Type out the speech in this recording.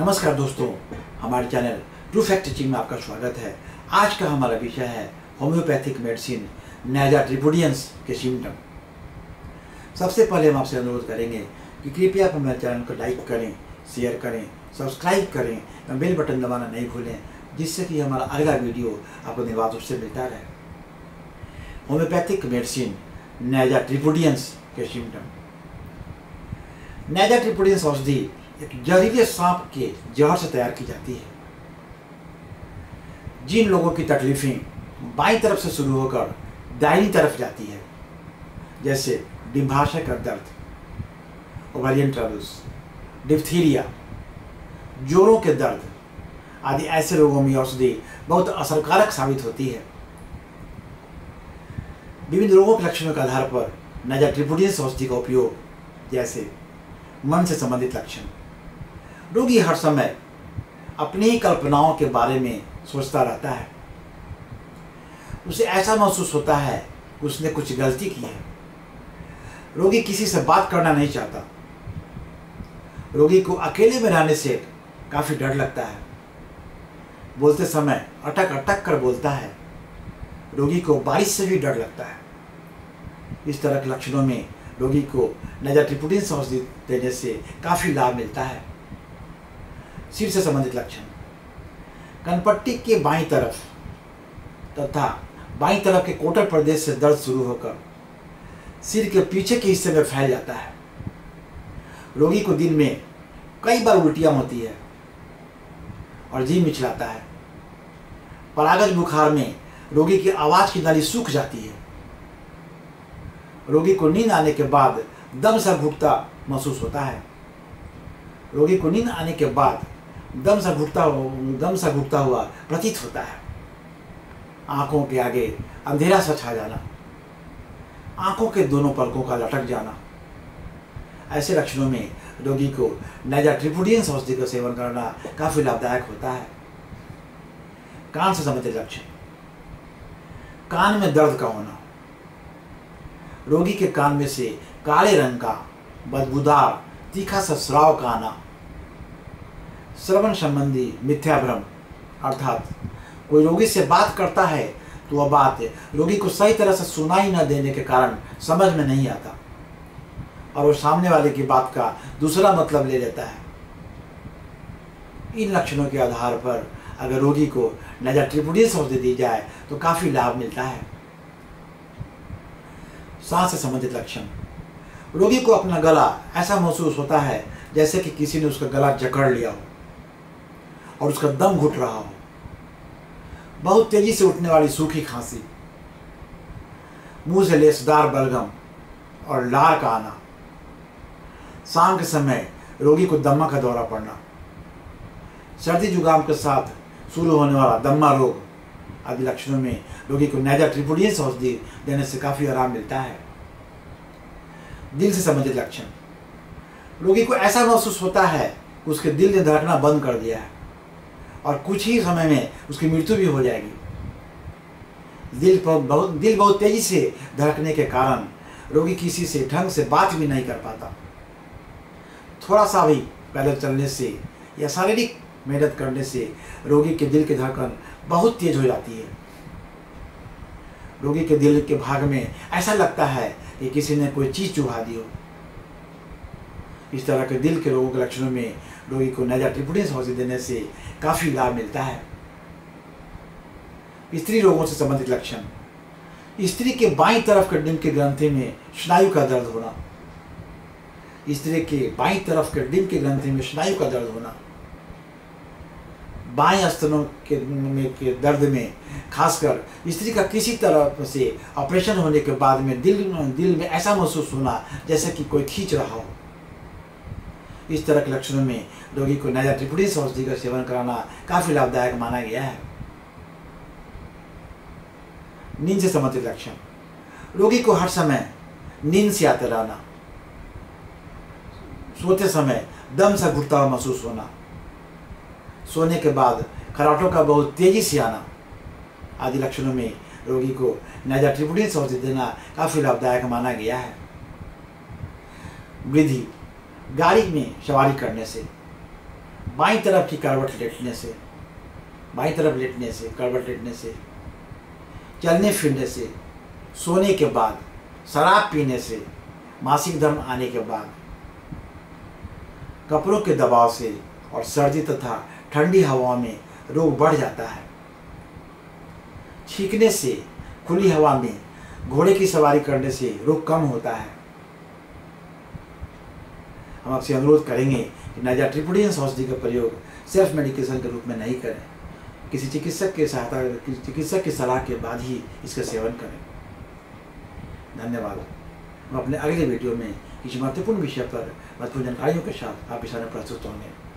नमस्कार दोस्तों, हमारे चैनल ट्रू फैक्ट टीचिंग में आपका स्वागत है। आज का हमारा विषय है होम्योपैथिक मेडिसिन नैजा ट्रिपोडियंस के सिम्टम सबसे पहले हम आपसे अनुरोध करेंगे कि कृपया आप हमारे चैनल को लाइक करें शेयर करें सब्सक्राइब करें और बेल बटन दबाना नहीं भूलें, जिससे कि हमारा अगला वीडियो आपको निर्बाध रूप से मिलता रहे। होम्योपैथिक मेडिसिन नैजा ट्रिपोडियंस के सिम्टम नैजा ट्रिपोडियंस औषधि एक जहरीले सांप के जहर से तैयार की जाती है। जिन लोगों की तकलीफें बाई तरफ़ से शुरू होकर दाहिनी तरफ़ जाती है, जैसे डिम्भाशय का दर्द, ओवरियन ट्रबल्स, डिप्थीरिया, जोड़ों के दर्द आदि ऐसे रोगों में औषधि बहुत असरकारक साबित होती है। विभिन्न रोगों के लक्षणों के आधार पर नज़र ट्रिपोडियंस औषधि का उपयोग, जैसे मन से संबंधित लक्षण रोगी हर समय अपनी कल्पनाओं के बारे में सोचता रहता है। उसे ऐसा महसूस होता है कि उसने कुछ गलती की है। रोगी किसी से बात करना नहीं चाहता। रोगी को अकेले में रहने से काफ़ी डर लगता है। बोलते समय अटक अटक कर बोलता है। रोगी को बारिश से भी डर लगता है। इस तरह के लक्षणों में रोगी को नजाट्रिपुटिन औषधि देने से काफ़ी लाभ मिलता है। सिर से संबंधित लक्षण। कनपट्टी के बाई तरफ़ तथा बाई तरफ़ के कोटर प्रदेश से दर्द शुरू होकर सिर के पीछे के हिस्से में फैल जाता है। रोगी को दिन में कई बार उल्टियाँ होती है और जी मिचलाता है। परागज बुखार में रोगी की आवाज़ की नाली सूख जाती है। रोगी को नींद आने के बाद दम सा घुटता महसूस होता है। रोगी को नींद आने के बाद दम सा घुटता दम सा घुटता हुआ प्रतीत होता है। आँखों के आगे अंधेरा सा छा जाना, आँखों के दोनों पलकों का लटक जाना, ऐसे लक्षणों में रोगी को नैजा ट्रिपुडियंस औषधि का सेवन करना काफ़ी लाभदायक होता है। कान से संबंधित लक्षण, कान में दर्द का होना, रोगी के कान में से काले रंग का, बदबूदार, तीखा सा श्राव का आना श्रवण संबंधी मिथ्याभ्रम, अर्थात कोई रोगी से बात करता है तो वह बात रोगी को सही तरह से सुनाई न देने के कारण समझ में नहीं आता और वो सामने वाले की बात का दूसरा मतलब ले लेता है। इन लक्षणों के आधार पर अगर रोगी को नजा ट्रिपुडियस औषधि दी जाए तो काफ़ी लाभ मिलता है। सांस से संबंधित लक्षण। रोगी को अपना गला ऐसा महसूस होता है जैसे कि किसी ने उसका गला जकड़ लिया हो। और उसका दम घुट रहा हो। बहुत तेज़ी से उठने वाली सूखी खांसी। मुँह से लेसदार बलगम और लार का आना। शाम के समय रोगी को दम्मा का दौरा पड़ना। सर्दी जुकाम के साथ शुरू होने वाला दम्मा रोग। आदि लक्षणों में रोगी को नैजा ट्रिपोडियंस औषधि देने से काफ़ी आराम मिलता है। दिल से संबंधित लक्षण। रोगी को ऐसा महसूस होता है कि उसके दिल ने धड़कना बंद कर दिया है। और कुछ ही समय में उसकी मृत्यु भी हो जाएगी। दिल बहुत दिल बहुत तेज़ी से धड़कने के कारण रोगी किसी से ढंग से बात भी नहीं कर पाता। थोड़ा सा भी पैदल चलने से या शारीरिक मेहनत करने से रोगी के दिल की धड़कन बहुत तेज हो जाती है। रोगी के दिल के भाग में ऐसा लगता है कि किसी ने कोई चीज़ चुभा दी हो। इस तरह के दिल के रोगों के लक्षणों में रोगी को नजा ट्रिपुडियंस औषधि देने से काफ़ी लाभ मिलता है। स्त्री रोगों से संबंधित लक्षण। स्त्री के बाईं तरफ़ के डिम के ग्रंथि में स्नायु का दर्द होना। स्त्री के बाईं तरफ़ के डिम के ग्रंथि में स्नायु का दर्द होना। बाएँ स्तनों के में के दर्द में, खासकर स्त्री का किसी तरह से ऑपरेशन होने के बाद में दिल दिल में ऐसा महसूस होना जैसे कि कोई खींच रहा हो। इस तरह के लक्षणों में रोगी को नया ट्रिपुडिस औषधि का सेवन कराना काफ़ी लाभदायक माना गया है। नींद से संबंधित लक्षण। रोगी को हर समय नींद से आते रहना। सोते समय दम से घुटता हुआ महसूस होना। सोने के बाद खराटों का बहुत तेज़ी से आना। आदि लक्षणों में रोगी को नैजा ट्रिपुडिन औषधि देना काफ़ी लाभदायक माना गया है। वृद्धि। गाड़ी में सवारी करने से, बाई तरफ़ की करवट लेटने से, बाई तरफ़ लेटने से, करवट लेटने से, चलने फिरने से, सोने के बाद, शराब पीने से, मासिक धर्म आने के बाद, कपड़ों के दबाव से और सर्दी तथा ठंडी हवाओं में रोग बढ़ जाता है। छींकने से, खुली हवा में घोड़े की सवारी करने से रोग कम होता है। हम आपसे अनुरोध करेंगे कि नाइजा ट्रिपुडियंस औषधि का प्रयोग सेल्फ मेडिकेशन के रूप में नहीं करें। किसी चिकित्सक के सहायता किसी चिकित्सक की सलाह के बाद ही इसका सेवन करें। धन्यवाद। हम अपने अगले वीडियो में किसी महत्वपूर्ण विषय पर महत्वपूर्ण जानकारियों के साथ आप इस प्रस्तुत होंगे।